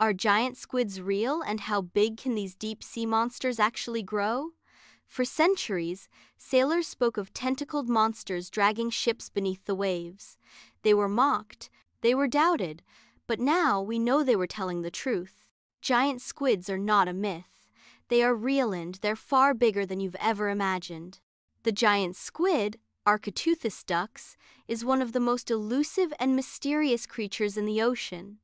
Are giant squids real and how big can these deep sea monsters actually grow? For centuries, sailors spoke of tentacled monsters dragging ships beneath the waves. They were mocked, they were doubted, but now we know they were telling the truth. Giant squids are not a myth. They are real and they're far bigger than you've ever imagined. The giant squid, Architeuthis dux, is one of the most elusive and mysterious creatures in the ocean.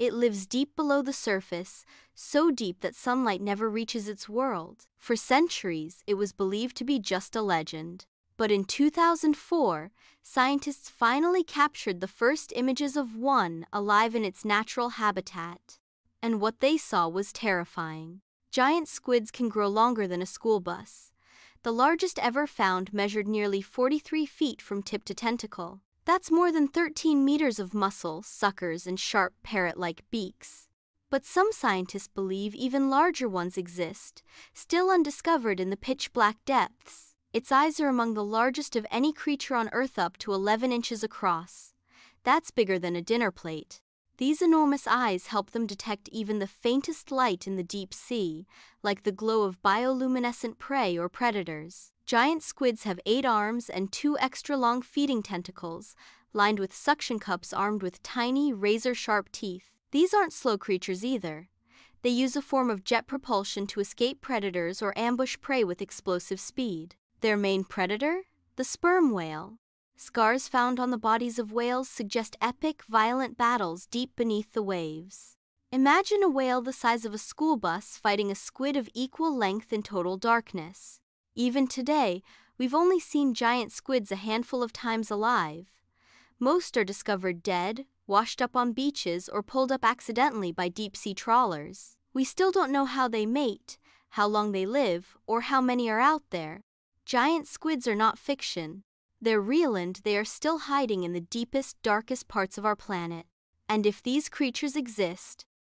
It lives deep below the surface, so deep that sunlight never reaches its world. For centuries, it was believed to be just a legend. But in 2004, scientists finally captured the first images of one alive in its natural habitat. And what they saw was terrifying. Giant squids can grow longer than a school bus. The largest ever found measured nearly 43 feet from tip to tentacle. That's more than 13 meters of muscle, suckers, and sharp parrot like beaks. But some scientists believe even larger ones exist, still undiscovered in the pitch black depths. Its eyes are among the largest of any creature on Earth, up to 11 inches across. That's bigger than a dinner plate. These enormous eyes help them detect even the faintest light in the deep sea, like the glow of bioluminescent prey or predators. Giant squids have eight arms and two extra long feeding tentacles, lined with suction cups armed with tiny, razor sharp teeth. These aren't slow creatures either. They use a form of jet propulsion to escape predators or ambush prey with explosive speed. Their main predator? The sperm whale. Scars found on the bodies of whales suggest epic, violent battles deep beneath the waves. Imagine a whale the size of a school bus fighting a squid of equal length in total darkness. Even today, we've only seen giant squids a handful of times alive. Most are discovered dead, washed up on beaches, or pulled up accidentally by deep sea trawlers. We still don't know how they mate, how long they live, or how many are out there. Giant squids are not fiction. They're real and they are still hiding in the deepest, darkest parts of our planet. And if these creatures exist,